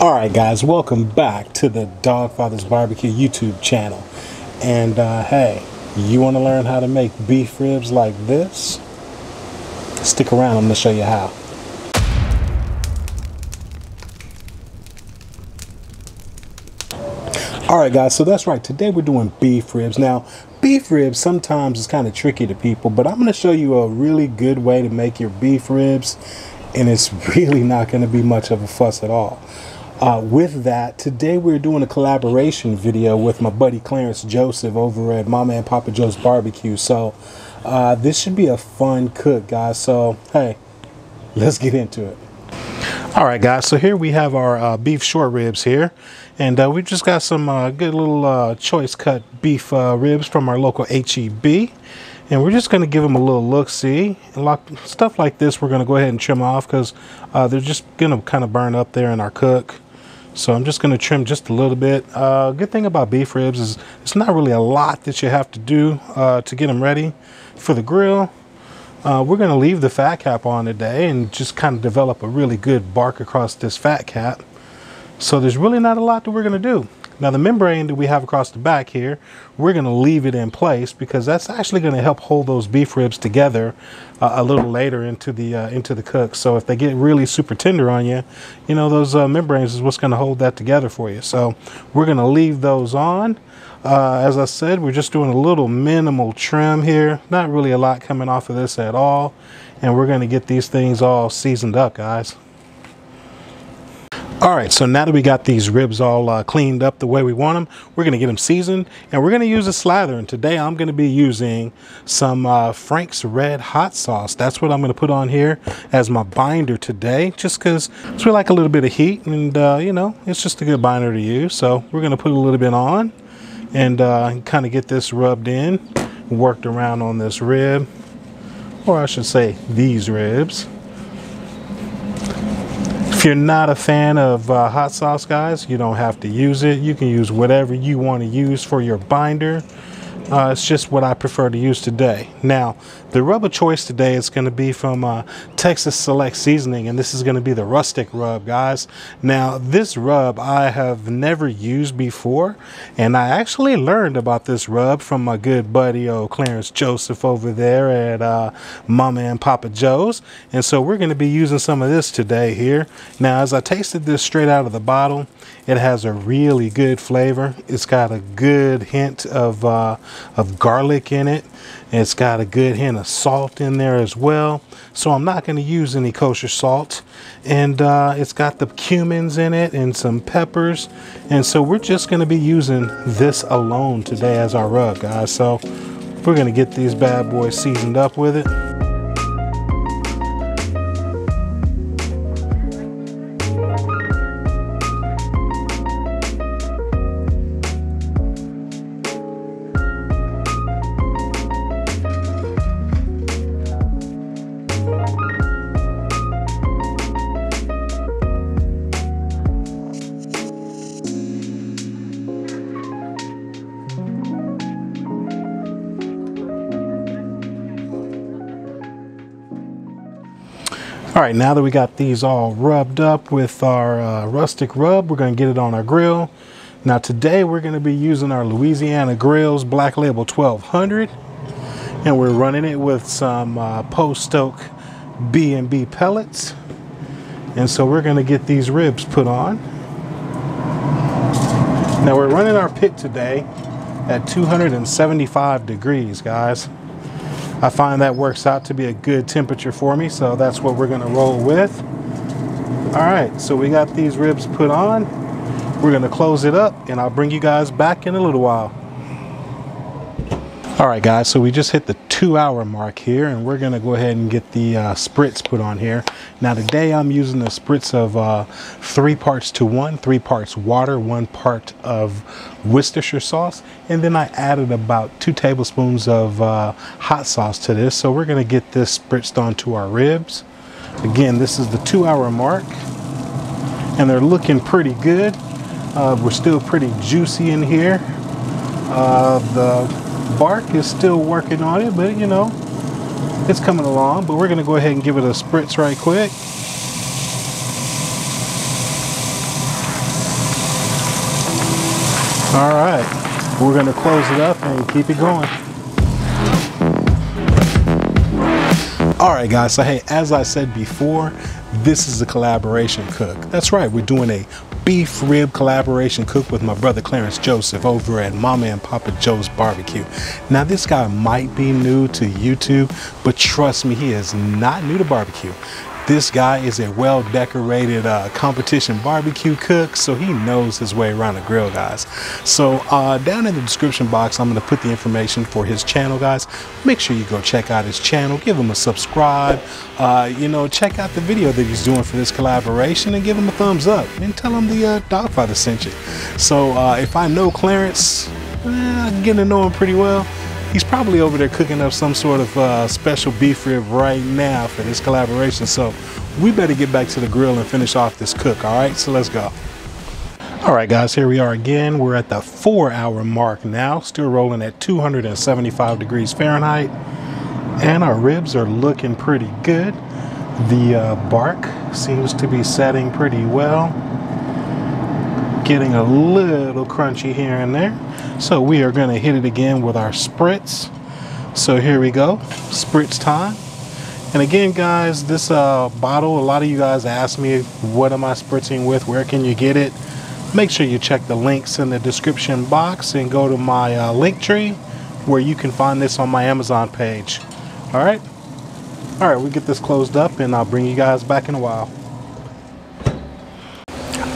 Alright guys, welcome back to the Dawgfatha's Barbecue YouTube channel. And uh, hey, you want to learn how to make beef ribs like this? Stick around, I'm going to show you how. Alright guys, so that's right, today we're doing beef ribs. Now, beef ribs sometimes is kind of tricky to people, but I'm going to show you a really good way to make your beef ribs and it's really not going to be much of a fuss at all. Uh, with that, today we're doing a collaboration video with my buddy Clarence Joseph over at Mama and Papa Joe's Barbecue. So uh, this should be a fun cook, guys. So hey, let's get into it. All right, guys. So here we have our uh, beef short ribs here, and uh, we just got some uh, good little uh, choice cut beef ribs from our local HEB. And we're just going to give them a little look-see. And stuff like this, we're going to go ahead and trim off because they're just going to kind of burn up there in our cook. So I'm just going to trim just a little bit. Uh, good thing about beef ribs is it's not really a lot that you have to do uh, to get them ready for the grill. Uh, we're going to leave the fat cap on today and just kind of develop a really good bark across this fat cap. So there's really not a lot that we're going to do. Now the membrane that we have across the back here, we're going to leave it in place because that's actually going to help hold those beef ribs together uh, a little later into the uh, into the cook. So if they get really super tender on you, you know those uh, membranes is what's going to hold that together for you. So we're going to leave those on. Uh, as I said, we're just doing a little minimal trim here. Not really a lot coming off of this at all. And we're going to get these things all seasoned up, guys. All right, so now that we got these ribs all uh, cleaned up the way we want them, we're gonna get them seasoned and we're gonna use a slather. And today I'm gonna be using some uh, Frank's Red Hot Sauce. That's what I'm gonna put on here as my binder today, just cause we like a little bit of heat and uh, you know, it's just a good binder to use. So we're gonna put a little bit on and uh, kind of get this rubbed in, worked around on this rib, or I should say these ribs. If you're not a fan of uh, hot sauce, guys, you don't have to use it. You can use whatever you want to use for your binder. Uh, it's just what I prefer to use today. Now, the rub of choice today is going to be from uh, Texas Select Seasoning, and this is going to be the rustic rub, guys. Now, this rub I have never used before, and I actually learned about this rub from my good buddy, oh, Clarence Joseph over there at uh, Mama and Papa Joe's. And so we're going to be using some of this today here. Now, as I tasted this straight out of the bottle, it has a really good flavor. It's got a good hint of, uh, of garlic in it. It's got a good hint of salt in there as well. So I'm not going to use any kosher salt. And uh, it's got the cumins in it and some peppers. And so we're just going to be using this alone today as our rub, guys. So we're going to get these bad boys seasoned up with it. Right, now that we got these all rubbed up with our uh, rustic rub, we're gonna get it on our grill. Now today we're gonna be using our Louisiana Grills Black Label 1200 and we're running it with some uh, post oak B&B pellets. And so we're gonna get these ribs put on. Now we're running our pit today at 275 degrees, guys. I find that works out to be a good temperature for me, so that's what we're gonna roll with. All right, so we got these ribs put on. We're gonna close it up and I'll bring you guys back in a little while. All right guys, so we just hit the two hour mark here and we're gonna go ahead and get the uh, spritz put on here. Now today I'm using the spritz of uh, three parts to one, three parts water, one part of Worcestershire sauce. And then I added about two tablespoons of uh, hot sauce to this. So we're gonna get this spritzed onto our ribs. Again, this is the two hour mark and they're looking pretty good. Uh, we're still pretty juicy in here. Uh, the Bark is still working on it, but you know, it's coming along. But we're going to go ahead and give it a spritz right quick. All right, we're going to close it up and keep it going. All right, guys, so hey, as I said before, this is a collaboration cook. That's right, we're doing a beef rib collaboration cook with my brother Clarence Joseph over at Mama and Papa Joe's Barbecue. Now, this guy might be new to YouTube, but trust me, he is not new to barbecue. This guy is a well decorated uh, competition barbecue cook, so he knows his way around the grill, guys. So, uh, down in the description box, I'm going to put the information for his channel, guys. Make sure you go check out his channel, give him a subscribe, uh, you know, check out the video that he's doing for this collaboration and give him a thumbs up and tell him the uh, Dawgfatha sent you. So, uh, if I know Clarence, eh, I'm getting to know him pretty well. He's probably over there cooking up some sort of uh, special beef rib right now for this collaboration. So we better get back to the grill and finish off this cook. All right, so let's go. All right, guys, here we are again. We're at the four hour mark now, still rolling at 275 degrees Fahrenheit. And our ribs are looking pretty good. The uh, bark seems to be setting pretty well. Getting a little crunchy here and there. So we are going to hit it again with our spritz. So here we go, spritz time. And again, guys, this uh, bottle, a lot of you guys ask me, what am I spritzing with? Where can you get it? Make sure you check the links in the description box and go to my uh, link tree where you can find this on my Amazon page. All right? All right, we get this closed up and I'll bring you guys back in a while.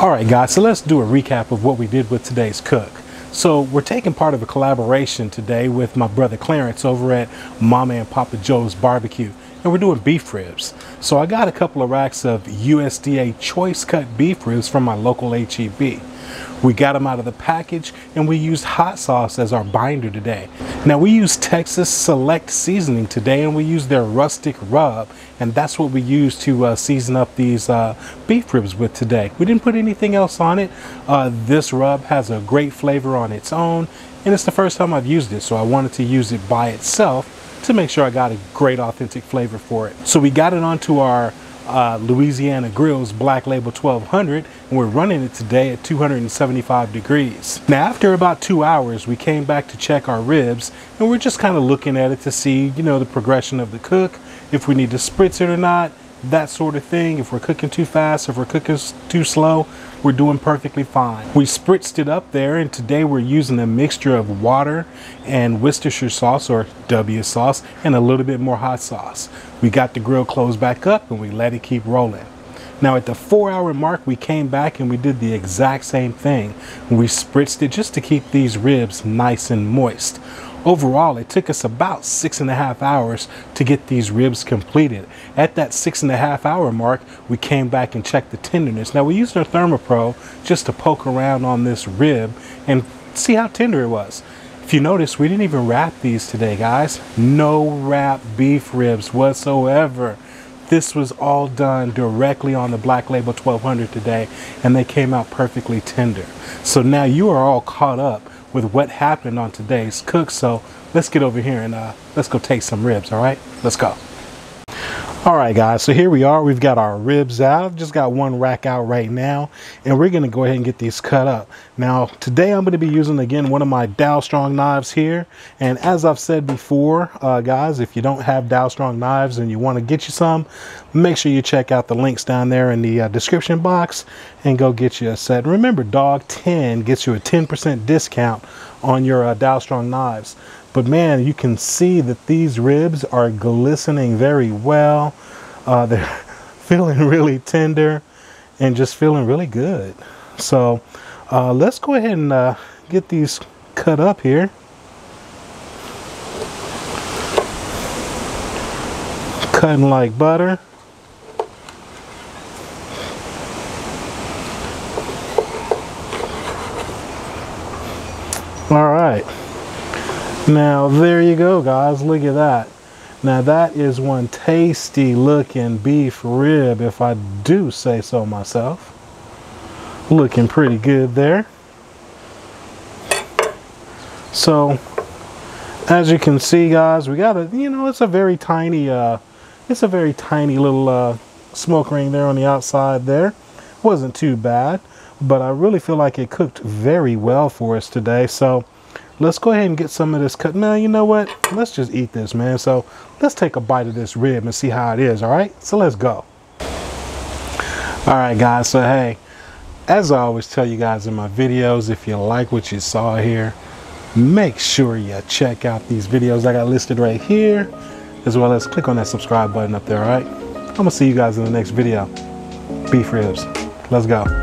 All right, guys, so let's do a recap of what we did with today's cook. So we're taking part of a collaboration today with my brother Clarence over at Mama and Papa Joe's Barbecue. And we're doing beef ribs. So I got a couple of racks of USDA choice cut beef ribs from my local HEB. We got them out of the package and we used hot sauce as our binder today. Now we use Texas Select seasoning today and we use their rustic rub and that's what we use to uh, season up these uh, beef ribs with today. We didn't put anything else on it. Uh, this rub has a great flavor on its own and it's the first time I've used it so I wanted to use it by itself to make sure I got a great authentic flavor for it. So we got it onto our uh, Louisiana Grills Black Label 1200 and we're running it today at 275 degrees. Now after about two hours we came back to check our ribs and we're just kind of looking at it to see you know the progression of the cook, if we need to spritz it or not, that sort of thing. If we're cooking too fast, if we're cooking too slow, we're doing perfectly fine. We spritzed it up there and today we're using a mixture of water and Worcestershire sauce or W sauce and a little bit more hot sauce. We got the grill closed back up and we let it keep rolling. Now at the four hour mark, we came back and we did the exact same thing. We spritzed it just to keep these ribs nice and moist. Overall, it took us about six and a half hours to get these ribs completed. At that six and a half hour mark, we came back and checked the tenderness. Now we used our ThermoPro just to poke around on this rib and see how tender it was. If you notice, we didn't even wrap these today, guys. No wrap beef ribs whatsoever. This was all done directly on the Black Label 1200 today, and they came out perfectly tender. So now you are all caught up with what happened on today's cook. So let's get over here and uh, let's go take some ribs. All right, let's go. All right, guys, so here we are. We've got our ribs out. I've just got one rack out right now, and we're to go ahead and get these cut up. Now, today I'm to be using, again, one of my Dalstrong knives here. And as I've said before, uh, guys, if you don't have Dalstrong knives and you want to get you some, make sure you check out the links down there in the uh, description box and go get you a set. Remember, Dog 10 gets you a 10% discount on your uh, Dalstrong knives. But man, you can see that these ribs are glistening very well. Uh, they're feeling really tender and just feeling really good. So uh, let's go ahead and uh, get these cut up here. Cutting like butter. All right. Now, there you go, guys. Look at that. Now, that is one tasty looking beef rib, if I do say so myself. Looking pretty good there. So, as you can see, guys, we got a, you know, it's a very tiny, uh, it's a very tiny little uh, smoke ring there on the outside there. wasn't too bad, but I really feel like it cooked very well for us today. So let's go ahead and get some of this cut. Man, you know what? Let's just eat this, man. So let's take a bite of this rib and see how it is, all right? So let's go. All right, guys, so hey, as I always tell you guys in my videos, if you like what you saw here, make sure you check out these videos I got listed right here, as well as click on that subscribe button up there, all right? I'm gonna see you guys in the next video. Beef ribs. Let's go.